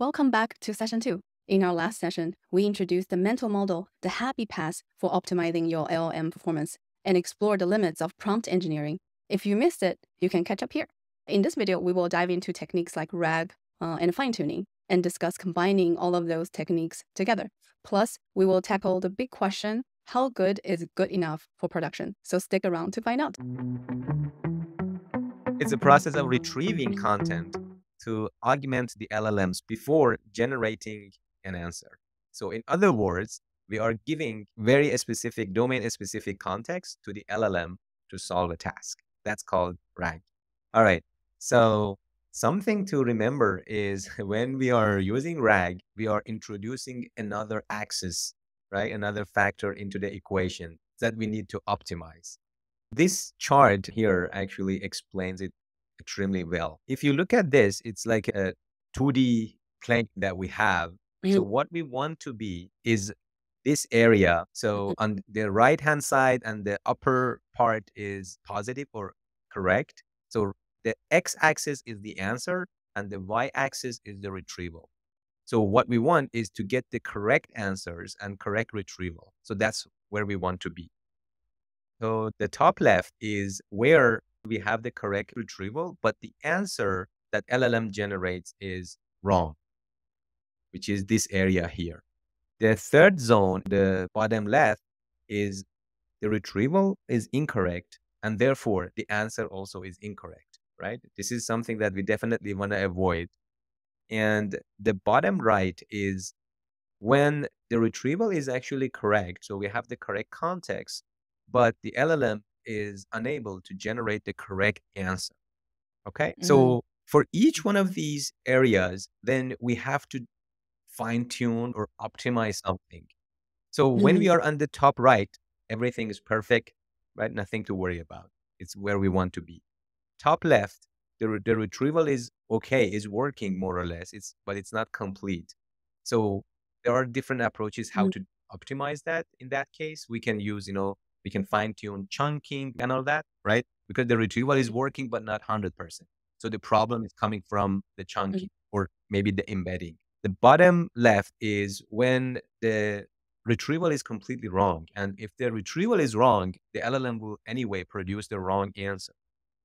Welcome back to session two. In our last session, we introduced the mental model, the happy path for optimizing your LLM performance, and explored the limits of prompt engineering. If you missed it, you can catch up here. In this video, we will dive into techniques like RAG uh, and fine tuning and discuss combining all of those techniques together. Plus, we will tackle the big question how good is good enough for production? So stick around to find out. It's a process of retrieving content to augment the LLMs before generating an answer. So in other words, we are giving very specific domain specific context to the LLM to solve a task. That's called RAG. All right. So something to remember is when we are using RAG, we are introducing another axis, right? Another factor into the equation that we need to optimize. This chart here actually explains it extremely well. If you look at this, it's like a 2D plane that we have. Mm-hmm. So what we want to be is this area. So mm-hmm. on the right hand side and the upper part is positive or correct. So the x axis is the answer and the y axis is the retrieval. So what we want is to get the correct answers and correct retrieval. So that's where we want to be. So the top left is where we have the correct retrieval, but the mm-hmm. answer that LLM generates is wrong, which is this area here. The third zone, the bottom left, is the retrieval is incorrect, and therefore the answer also is incorrect, right? This is something that we definitely want to avoid. And the bottom right is when the retrieval is actually correct, so we have the correct context, but the LLM is unable to generate the correct answer. Okay. Mm-hmm. So for each one of these areas, then we have to fine tune or optimize something. So mm-hmm. when we mm-hmm. are on the top right, everything is perfect, right? Nothing to worry about. It's where we want to be. Top left, the, the retrieval is okay, is working more or less. It's but it's not complete. So there are different approaches how mm-hmm. to optimize that. In that case, we can use, you know, we can fine tune chunking and all that, right? Because the retrieval is working, but not 100%. So the problem is coming from the chunking mm-hmm. or maybe the embedding. The bottom left is when the retrieval is completely wrong. And if the retrieval is wrong, the LLM will anyway produce the wrong answer.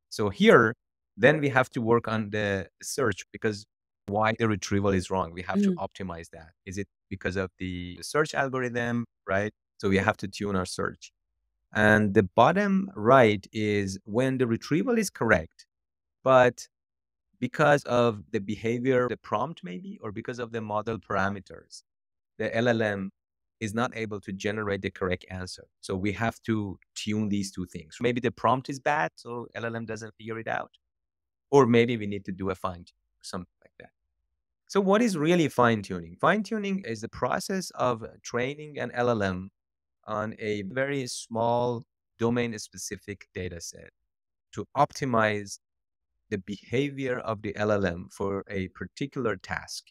So here, then we have to work on the search because why the retrieval is wrong. We have mm-hmm. to optimize that. Is it because of the search algorithm, right? So we have to tune our search. And the bottom right is when the retrieval is correct, but because of the behavior, the prompt maybe, or because of the model parameters, the LLM is not able to generate the correct answer. So we have to tune these two things. Maybe the prompt is bad, so LLM doesn't figure it out. Or maybe we need to do a fine tune something like that. So what is really fine tuning? Fine tuning is the process of training an LLM on a very small domain specific data set to optimize the behavior of the LLM for a particular task.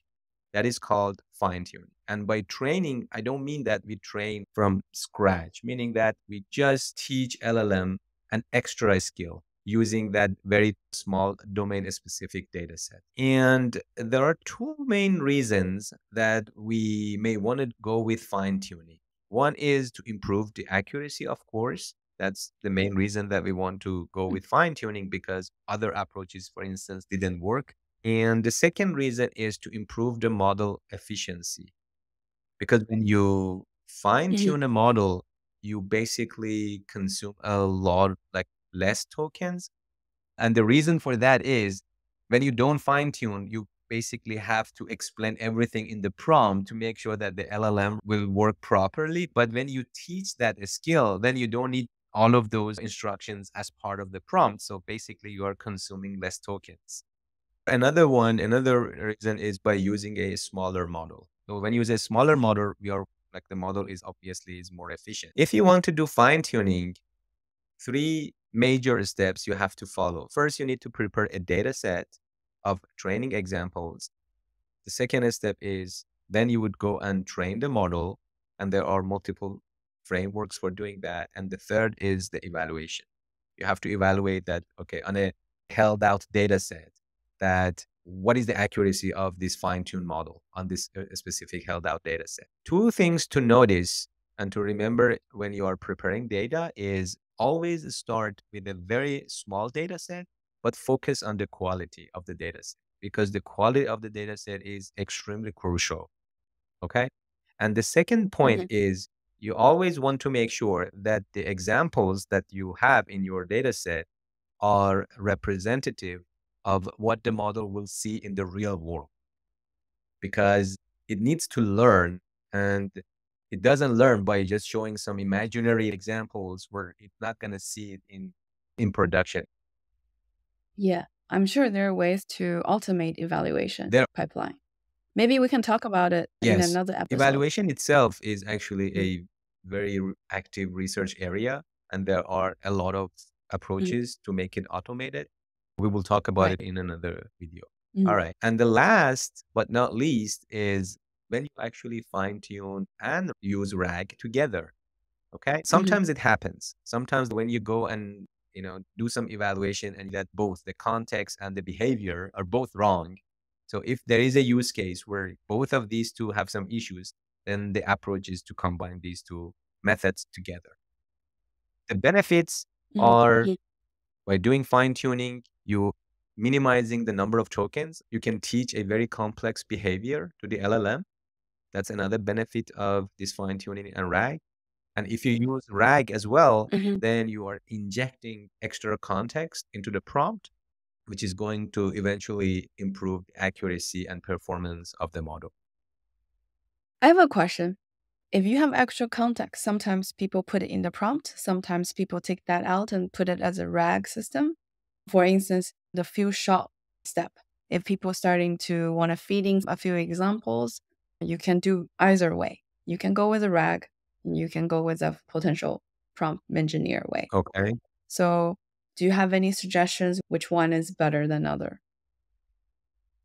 That is called fine tuning. And by training, I don't mean that we train from scratch, meaning that we just teach LLM an extra skill using that very small domain specific data set. And there are two main reasons that we may want to go with fine tuning. One is to improve the accuracy, of course. That's the main reason that we want to go mm. with fine tuning because other approaches, for instance, didn't work. And the second reason is to improve the model efficiency. Because when you fine mm-hmm. tune a model, you basically consume a lot, like less tokens. And the reason for that is when you don't fine tune, you basically have to explain everything in the prompt to make sure that the LLM will work properly. But when you teach that skill, then you don't need all of those instructions as part of the prompt. So basically, you are consuming less tokens. Another one, another reason is by using a smaller model. So when you use a smaller model, are like the model is obviously is more efficient. If you want to do fine tuning, three major steps you have to follow. First, you need to prepare a data set of training examples. The second step is then you would go and train the model, and there are multiple frameworks for doing that. And the third is the evaluation. You have to evaluate that, okay, on a held out data set, that what is the accuracy of this fine-tuned model on this uh, specific held out data set. Two things to notice and to remember when you are preparing data is always start with a very small data set, but focus on the quality of the data set because the quality of the data set is extremely crucial. Okay. And the second point Mhm. is you always want to make sure that the examples that you have in your data set are representative of what the model will see in the real world because it needs to learn and it doesn't learn by just showing some imaginary examples where it's not going to see it in in production Yeah, I'm sure there are ways to automate evaluation There- pipeline. Maybe we can talk about it in another episode. evaluation itself is actually Mm. a very active research area and there are a lot of approaches to make it automated we will talk about Right. it in another video Mhm. All right. And the last but not least is when you actually fine tune and use RAG together. Okay. Sometimes it happens. Sometimes when you go and you know do some evaluation and that both the context and the behavior are both wrong. So if there is a use case where both of these two have some issues, then the approach is to combine these two methods together. The benefits Mhm. are by doing fine tuning, you minimizing the number of tokens, you can teach a very complex behavior to the LLM. That's another benefit of this fine tuning and RAG. And if you use RAG as well, Mhm. then you are injecting extra context into the prompt, which is going to eventually improve the accuracy and performance of the model. I have a question. If you have extra context, sometimes people put it in the prompt, sometimes people take that out and put it as a RAG system. For instance, the few shot step. If people starting to want to feed in a few examples, you can do either way. You can go with a RAG, you can go with a potential prompt engineer way. Okay. So, do you have any suggestions which one is better than other?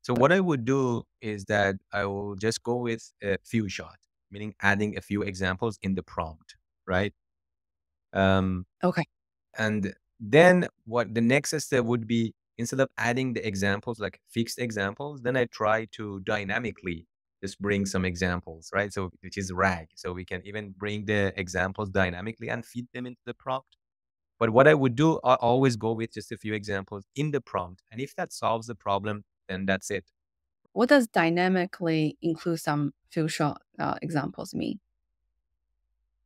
So what I would do is that I will just go with a few shot, meaning adding a few examples in the prompt, right? Um, Okay. and then what the next step would be instead of adding the examples like fixed examples, then I try to dynamically just bring some examples, right? So which is RAG. So we can even bring the examples dynamically and feed them into the prompt. But what I would do, I always go with just a few examples in the prompt. And if that solves the problem, then that's it. What does dynamically include some few shot uh, examples mean?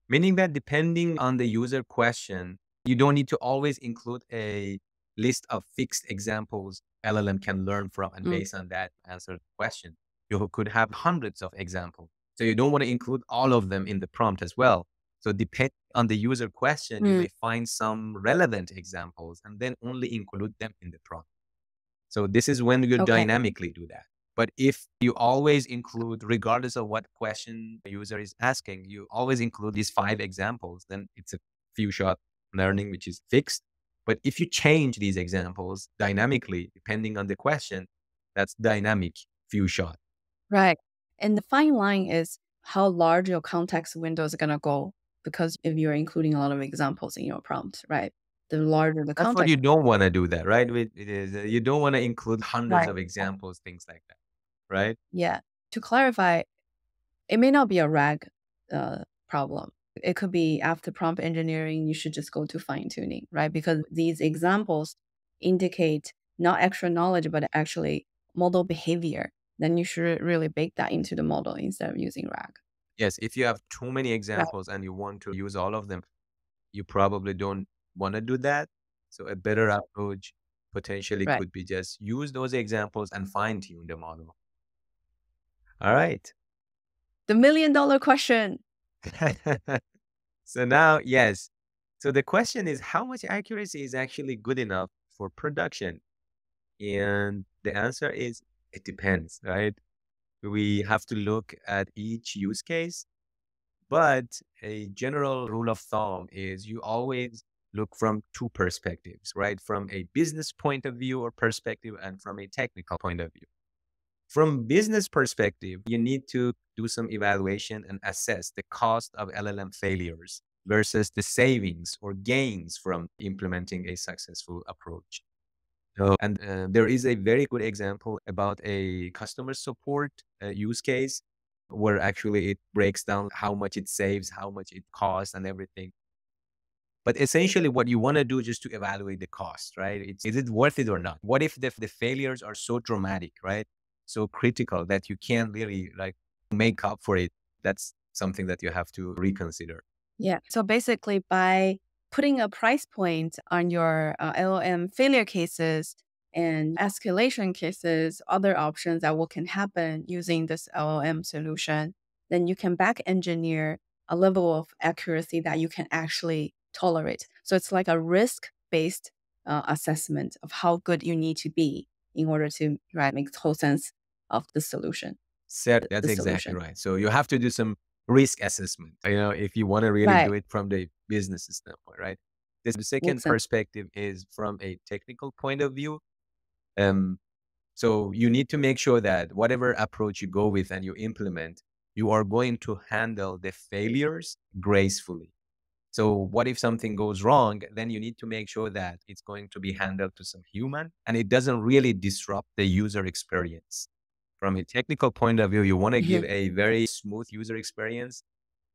Meaning that depending on the user question, you don't need to always include a list of fixed examples LLM can learn from and Mm. based on that answer the question. You could have hundreds of examples. So you don't want to include all of them in the prompt as well. So depending on the user question, you Mm. may find some relevant examples and then only include them in the prompt. So this is when you Okay. dynamically do that. But if you always include, regardless of what question the user is asking, you always include these five examples, then it's a few shot learning, which is fixed. But if you change these examples dynamically, depending on the question, that's dynamic few shot. Right. And the fine line is how large your context window is going to go. Because if you're including a lot of examples in your prompt, right? The larger the That's what context. you don't want to do that, right? It is, uh, you don't want to include hundreds Right. of examples, things like that, right? Yeah. To clarify, it may not be a RAG uh, problem. It could be after prompt engineering, you should just go to fine tuning, right? Because these examples indicate not extra knowledge, but actually model behavior. Then you should really bake that into the model instead of using RAG. Yes, if you have too many examples and you want to use all of them, you probably don't want to do that. So a better approach potentially Right. could be just use those examples and fine tune the model. All right. The million dollar question. so now, yes. So the question is how much accuracy is actually good enough for production? And the answer is it depends, right? We have to look at each use case. But a general rule of thumb is you always look from two perspectives, right? From a business point of view or perspective and from a technical point of view. From business perspective, you need to do some evaluation and assess the cost of LLM failures versus the savings or gains from implementing a successful approach. No, and uh, there is a very good example about a customer support uh, use case where actually it breaks down how much it saves, how much it costs, and everything. But essentially, what you want to do just to evaluate the cost, right? It's, is it worth it or not? What if the, the failures are so dramatic, right? So critical that you can't really like make up for it? That's something that you have to reconsider. Yeah. So basically, by putting a price point on your uh, LLM failure cases and escalation cases, other options that what can happen using this LLM solution, then you can back engineer a level of accuracy that you can actually tolerate. So it's like a risk based uh, assessment of how good you need to be in order to right make whole sense of the solution. Said that's exactly solution. right. So you have to do some risk assessment. You know, if you want to really right. do it from the business standpoint, right? The second perspective is from a technical point of view. Um, so you need to make sure that whatever approach you go with and you implement, you are going to handle the failures gracefully. So what if something goes wrong? Then you need to make sure that it's going to be handled to some human and it doesn't really disrupt the user experience. From a technical point of view, you want to mm-hmm. give a very smooth user experience,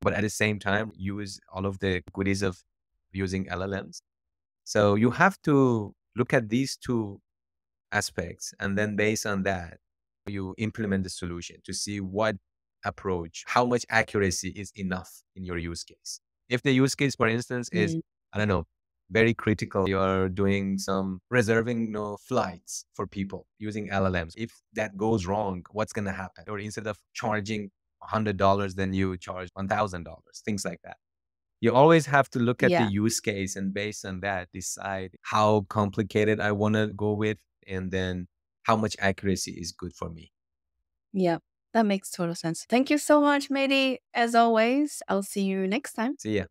but at the same time, use all of the goodies of using LLMs. So you have to look at these two aspects. And then based on that, you implement the solution to see what approach, how much accuracy is enough in your use case. If the use case, for instance, is, mm. I don't know, very critical, you're doing some reserving you know, flights for people using LLMs. If that goes wrong, what's going to happen? Or instead of charging $100, then you charge $1,000, things like that. You always have to look at yeah. the use case and based on that decide how complicated i want to go with and then how much accuracy is good for me. Yeah that makes total sense. Thank you so much Mehdi. As always i'll see you next time. See ya